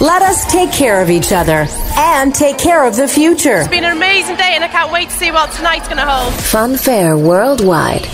Let us take care of each other and take care of the future. It's been an amazing day, and I can't wait to see what tonight's going to hold. Funfair Worldwide.